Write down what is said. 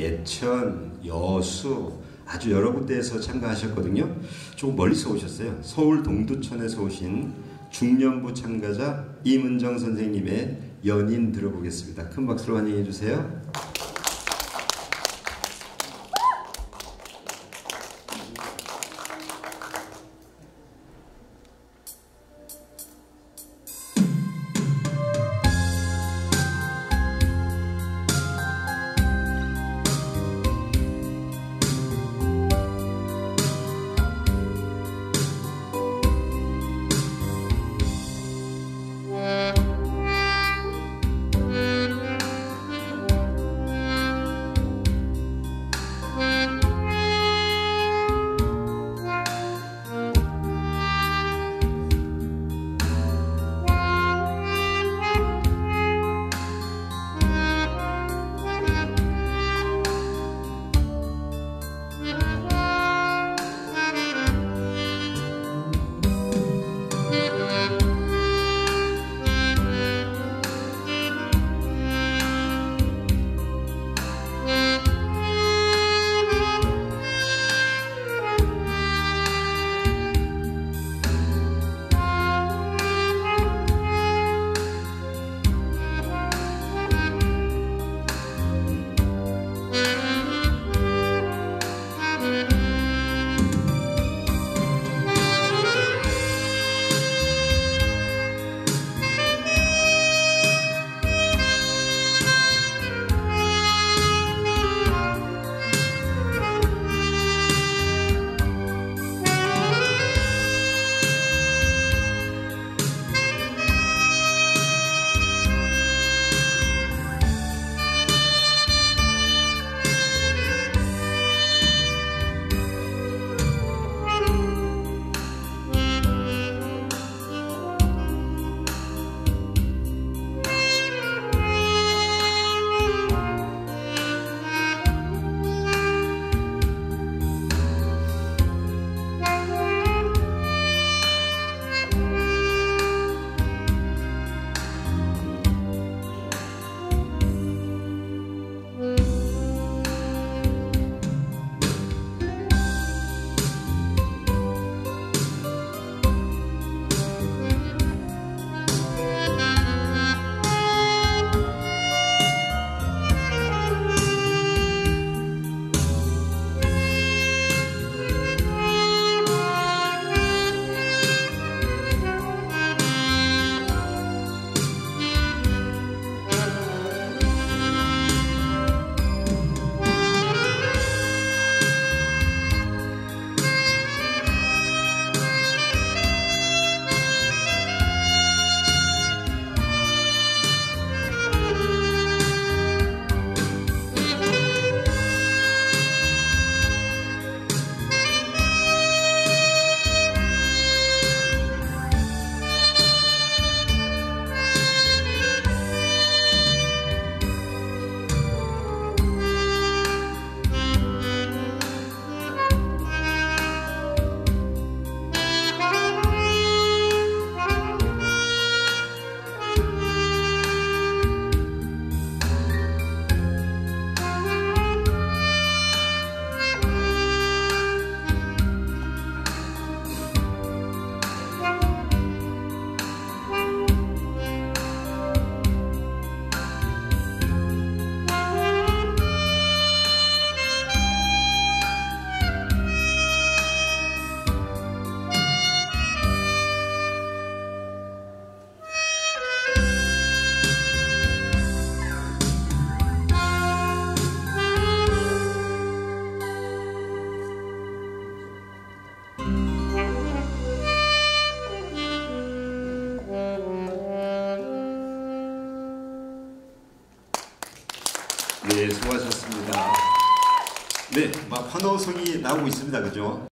예천, 여수 아주 여러 군데에서 참가하셨거든요. 조금 멀리서 오셨어요. 서울 동두천에서 오신 중년부 참가자 이문정 선생님의 연인 들어보겠습니다. 큰 박수로 환영해 주세요. 네, 수고하셨습니다. 네, 막 환호성이 나오고 있습니다. 그죠?